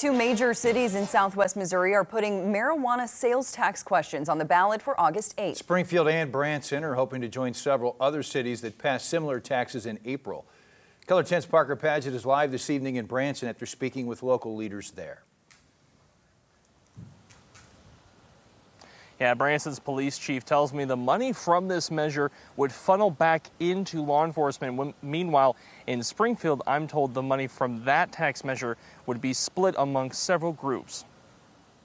Two major cities in southwest Missouri are putting marijuana sales tax questions on the ballot for August 8th. Springfield and Branson are hoping to join several other cities that passed similar taxes in April. KOLR 10's Parker Paget is live this evening in Branson after speaking with local leaders there. Yeah, Branson's police chief tells me the money from this measure would funnel back into law enforcement. Meanwhile, in Springfield, I'm told the money from that tax measure would be split among several groups.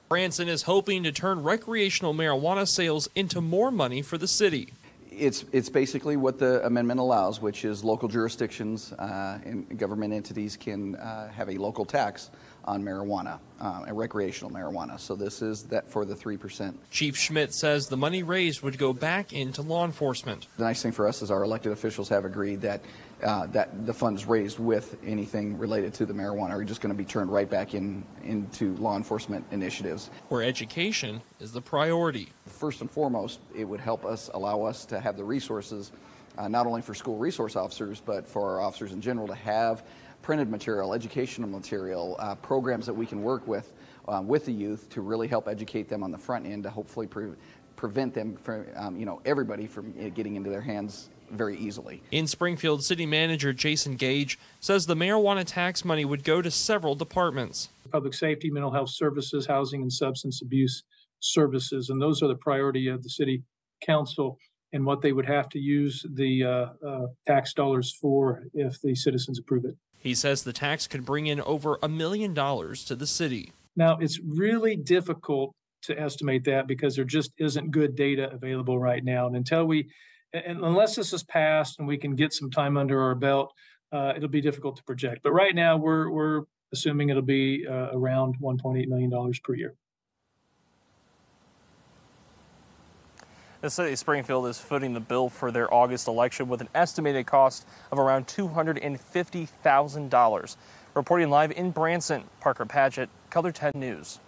Branson is hoping to turn recreational marijuana sales into more money for the city. It's, it's basically what the amendment allows, which is local jurisdictions uh, and government entities can uh, have a local tax on marijuana uh, and recreational marijuana. So this is that for the 3%. Chief Schmidt says the money raised would go back into law enforcement. The nice thing for us is our elected officials have agreed that uh, that the funds raised with anything related to the marijuana are just going to be turned right back in into law enforcement initiatives. Where education is the priority. First and foremost, it would help us allow us to have the resources, uh, not only for school resource officers, but for our officers in general to have printed material, educational material, uh, programs that we can work with uh, with the youth to really help educate them on the front end to hopefully pre prevent them from, um, you know, everybody from uh, getting into their hands very easily. In Springfield, City Manager Jason Gage says the marijuana tax money would go to several departments. Public safety, mental health services, housing and substance abuse services, and those are the priority of the city council and what they would have to use the uh, uh, tax dollars for if the citizens approve it. He says the tax could bring in over a million dollars to the city. Now, it's really difficult to estimate that because there just isn't good data available right now. And until we, and unless this is passed and we can get some time under our belt, uh, it'll be difficult to project. But right now, we're we're assuming it'll be uh, around 1.8 million dollars per year. The city of Springfield is footing the bill for their August election with an estimated cost of around $250,000. Reporting live in Branson, Parker Paget, KOLR 10 News.